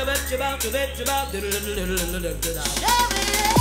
chubba chubba chubba chubba